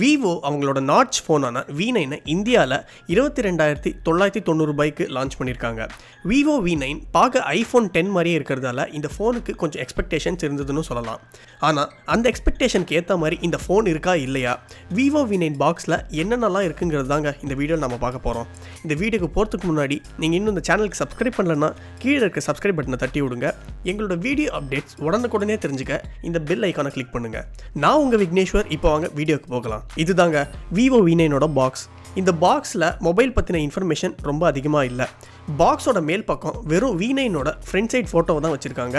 Vivo அவங்களோட notch ஃபோனான we நைனை இந்தியாவில் இருபத்தி ரெண்டாயிரத்தி தொள்ளாயிரத்தி தொண்ணூறு ரூபாய்க்கு லான்ச் பண்ணியிருக்காங்க. விவோ வி நைன் பார்க்க ஐஃபோன் டென் மாதிரியே இருக்கிறதால இந்த ஃபோனுக்கு கொஞ்சம் எக்ஸ்பெக்டேஷன்ஸ் இருந்ததுன்னு சொல்லலாம். ஆனால் அந்த எக்ஸ்பெக்டேஷனுக்கு ஏற்ற மாதிரி இந்த ஃபோன் இருக்கா இல்லையா? விவோ வி நைன் பாக்ஸில் என்னென்னலாம் இருக்குங்கிறது தாங்க இந்த வீடியோ நம்ம பார்க்க போகிறோம் இந்த வீடியோக்கு போகிறதுக்கு முன்னாடி நீங்கள் இன்னும் இந்த சேனலுக்கு சப்ஸ்கிரைப் பண்ணலன்னா கீழே இருக்க சப்ஸ்கிரைப் பட்டனை தட்டி விடுங்க. எங்களோட வீடியோ அப்டேட்ஸ் உடனுக்குடனே தெரிஞ்சுக்க இந்த பெல் ஐக்கானை கிளிக் பண்ணுங்க. நான் உங்கள் விக்னேஸ்வர் இப்போ வாங்க வீடியோக்கு போகலாம். இதுதாங்க விவோ வி நைனோட பாக்ஸ் இந்த பாக்ஸில் மொபைல் பற்றின இன்ஃபர்மேஷன் ரொம்ப அதிகமாக இல்லை. பாக்ஸோட மேல் பக்கம் வெறும் வி நைனோட ஃப்ரண்ட் சைட் ஃபோட்டோவை தான் வச்சுருக்காங்க.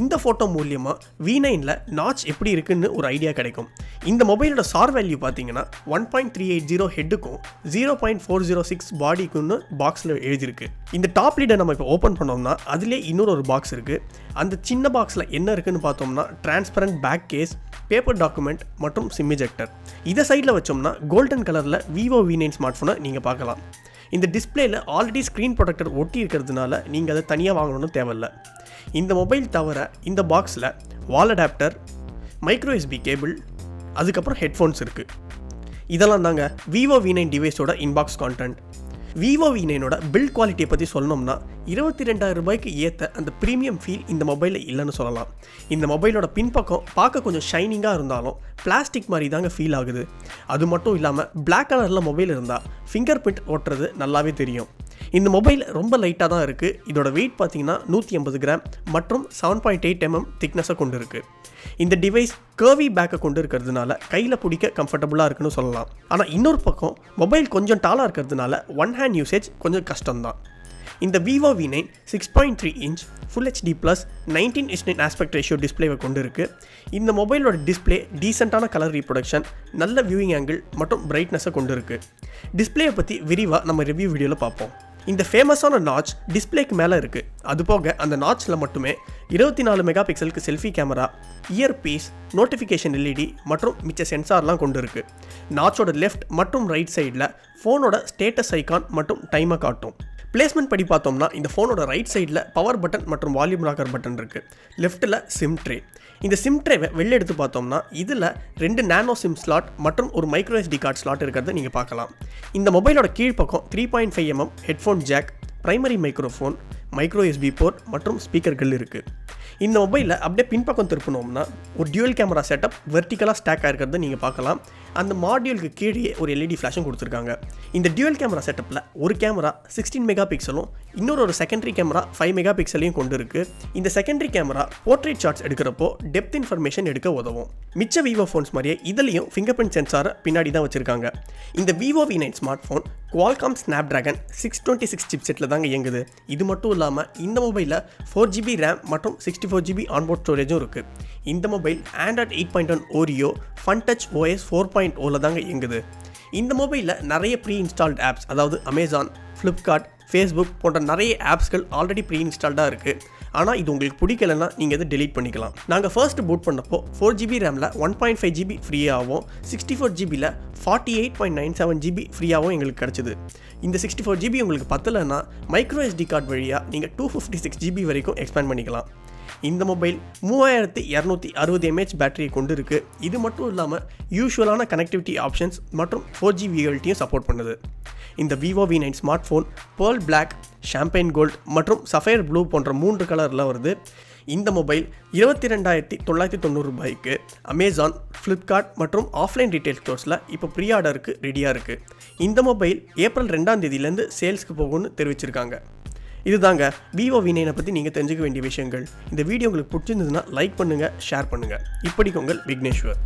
இந்த ஃபோட்டோ மூலியமாக வி நைனில் நாச் எப்படி இருக்குன்னு ஒரு ஐடியா கிடைக்கும். இந்த மொபைலோட சார் வேல்யூ பார்த்தீங்கன்னா one point three eight zero ஹெட்டுக்கும் zero point four zero six பாடிக்குன்னு பாக்ஸில் எழுதியிருக்கு. இந்த டாப் லீடை நம்ம இப்போ ஓப்பன் பண்ணோம்னா அதிலே இன்னொரு ஒரு பாக்ஸ் இருக்குது அந்த சின்ன பாக்ஸில் என்ன இருக்குன்னு பார்த்தோம்னா transparent back case paper document மற்றும் சிம் இஜெக்டர் இதை சைடில் வச்சோம்னா கோல்டன் கலரில் விவோ வி நைன் ஸ்மார்ட் ஃபோனை நீங்கள் பார்க்கலாம். இந்த டிஸ்பிளேயில் ஆல்ரெடி ஸ்க்ரீன் ப்ரொடெக்டர் ஒட்டி இருக்கிறதுனால நீங்கள் அதை தனியாக வாங்கணும்னு தேவையில்லை. இந்த மொபைல் தவிர இந்த பாக்ஸில் wall adapter micro SB cable அதுக்கப்புறம் ஹெட்ஃபோன்ஸ் இருக்குது இதெல்லாம் தாங்க விவோ வி நைன் டிவைஸோட இன்பாக்ஸ் கான்டென்ட் விவோ வி நைனோட பில்ட் குவாலிட்டியை பற்றி சொல்லணும்னா இருபத்தி ரெண்டாயிரம் ரூபாய்க்கு ஏற்ற அந்த ப்ரீமியம் ஃபீல் இந்த மொபைலில் இல்லைன்னு சொல்லலாம். இந்த மொபைலோட பின்பக்கம் பார்க்க கொஞ்சம் ஷைனிங்காக இருந்தாலும் பிளாஸ்டிக் மாதிரி தாங்க ஃபீல் ஆகுது. அது மட்டும் இல்லாமல் பிளாக் கலரில் மொபைல் இருந்தால் ஃபிங்கர் பிரிண்ட் ஓட்டுறது நல்லாவே தெரியும். இந்த மொபைல் ரொம்ப லைட்டாக தான் இருக்குது இதோட வெயிட் பார்த்தீங்கன்னா நூற்றி ஐம்பது கிராம் மற்றும் செவன் பாயிண்ட் எயிட் எம்எம் திக்னஸை கொண்டு இருக்குது இந்த டிவைஸ் கர்வி பேக்கை கொண்டு இருக்கிறதுனால கையில் பிடிக்க கம்ஃபர்டபுளாக இருக்குன்னு சொல்லலாம். ஆனால் இன்னொரு பக்கம் மொபைல் கொஞ்சம் டாலாக இருக்கிறதுனால ஒன் ஹேண்ட் யூசேஜ் கொஞ்சம் கஷ்டம்தான். இந்த Vivo V nine six point three inch full HD plus nineteen is nine aspect ratio டிஸ்பிளேவை கொண்டு இருக்குது இந்த மொபைலோட டிஸ்பிளே டீசெண்டான கலர் ரீப்ரொடக்ஷன் நல்ல வியூவிங் ஆங்கிள் மற்றும் பிரைட்னஸை கொண்டு இருக்குது டிஸ்பிளேயை பற்றி விரிவாக நம்ம ரிவ்யூ வீடியோவில் பார்ப்போம். இந்த ஃபேமஸான நாச் டிஸ்பிளேக்கு மேலே இருக்குது அது போக அந்த நாச்சில் மட்டுமே இருபத்தி நாலு mega பிக்சலுக்கு selfie camera earpiece notification LED மற்றும் மிச்ச சென்சார்லாம் கொண்டு இருக்குது நாச்சோட லெஃப்ட் மற்றும் ரைட் சைடில் ஃபோனோட ஸ்டேட்டஸ் ஐகான் மற்றும் டைமை காட்டும். பிளேஸ்மெண்ட் படி பார்த்தோம்னா இந்த ஃபோனோட ரைட் சைடில் பவர் பட்டன் மற்றும் வால்யூம் ராக்கர் பட்டன் இருக்குது லெஃப்ட்டில் சிம் ட்ரே இந்த சிம் ட்ரேவை வெளில எடுத்து பார்த்தோம்னா இதில் ரெண்டு நேனோ சிம் ஸ்லாட் மற்றும் ஒரு மைக்ரோ எஸ்டி கார்டு ஸ்லாட் இருக்கிறத நீங்கள் பார்க்கலாம். இந்த மொபைலோட கீழ்ப்பக்கம் three point five MM headphone jack primary microphone micro SB port மற்றும் ஸ்பீக்கர்கள் இருக்குது இந்த மொபைலில் அப்படியே பின்பக்கம் திருப்பினோம்னா ஒரு டியூவல் கேமரா செட்டப் வெர்டிக்கலாக ஸ்டாக் ஆகிருக்கிறத நீங்கள் பார்க்கலாம். அந்த மாடியூலுக்கு கீழே ஒரு எல்இடி ஃப்ளாஷும் கொடுத்துருக்காங்க. இந்த டியூவல் கேமரா செட்டப்பில் ஒரு கேமரா சிக்ஸ்டீன் மெகா பிக்சலும் இன்னொரு ஒரு செகண்டரி கேமரா ஃபைவ் மெகா பிக்சலையும் கொண்டு இருக்கு இந்த செகண்டரி கேமரா போர்ட்ரேட் ஷாட்ஸ் எடுக்கிறப்போ டெப்த் இன்ஃபர்மேஷன் எடுக்க உதவும். மிச்ச விவோ ஃபோன்ஸ் மாதிரியே இதுலேயும் ஃபிங்கர் பிரிண்ட் சென்சாரை பின்னாடி தான் வச்சுருக்காங்க. இந்த Vivo V nine smartphone Qualcomm Snapdragon six twenty six chip settle தாங்க இயங்குது. இது மட்டும் இல்லாமல் இந்த மொபைலில் ஃபோர் ஜிபி ரேம் மற்றும் சிக்ஸ்டி ஃபோர் ஜிபி ஆன்போர்ட் ஸ்டோரேஜும் இருக்குது இந்த mobile Android eight point one Oreo Funtouch OS four point ஓவில் தாங்க இயங்குது. இந்த மொபைலில் நிறைய ப்ரீ இன்ஸ்டால்ட் ஆப்ஸ் அதாவது அமேசான் ஃப்ளிப்கார்ட் ஃபேஸ்புக் போன்ற நிறைய ஆப்ஸ்கள் ஆல்ரெடி ப்ரீ இன்ஸ்டால்டாக இருக்குது ஆனால் இது உங்களுக்கு பிடிக்கலன்னா நீங்கள் இதை டெலீட் பண்ணிக்கலாம். நாங்கள் ஃபர்ஸ்ட் பூட் பண்ணப்போ ஃபோர் ஜிபி ரேமில் ஒன் பாயிண்ட் ஃபைவ் ஜிபி ஃப்ரீயாகவும் sixty four ஜிபியில் forty eight point nine seven GB ஃப்ரீயாகவும் எங்களுக்கு கிடச்சிது. இந்த சிக்ஸ்டி ஃபோர் ஜிபி உங்களுக்கு பத்தலைன்னா மைக்ரோ எஸ்டி கார்டு வழியாக நீங்கள் டூ ஃபிஃப்டி சிக்ஸ் ஜிபி வரைக்கும் எக்ஸ்பேண்ட் பண்ணிக்கலாம். இந்த மொபைல் மூவாயிரத்தி இரநூத்தி அறுபது எம்ஏஹெச் பேட்டரியை கொண்டு இருக்குது இது மட்டும் இல்லாமல் யூஷுவலான கனெக்டிவிட்டி ஆப்ஷன்ஸ் மற்றும் ஃபோர் ஜி விஎல்டியும் சப்போர்ட் பண்ணுது. இந்த Vivo V nine smartphone pearl black champagne gold மற்றும் சஃபயர் ப்ளூ போன்ற மூன்று கலரில் வருது. இந்த மொபைல் இருபத்தி ரெண்டாயிரத்தி தொள்ளாயிரத்தி தொண்ணூறு ரூபாய்க்கு அமேசான் ஃப்ளிப்கார்ட் மற்றும் ஆஃப்லைன் ரீட்டைல் ஸ்டோர்ஸில் இப்போ ப்ரீ ஆர்டருக்கு ரெடியாக இருக்குது இந்த மொபைல் ஏப்ரல் ரெண்டாம் தேதியிலேருந்து சேல்ஸ்க்கு போகும்னு தெரிவிச்சிருக்காங்க. இதுதாங்க விவோ வினைனை பற்றி நீங்கள் தெரிஞ்சுக்க வேண்டிய விஷயங்கள். இந்த வீடியோ உங்களுக்கு பிடிச்சிருந்ததுன்னா லைக் பண்ணுங்கள் ஷேர் பண்ணுங்கள் இப்படிக்கு உங்கள் விக்னேஸ்வர்.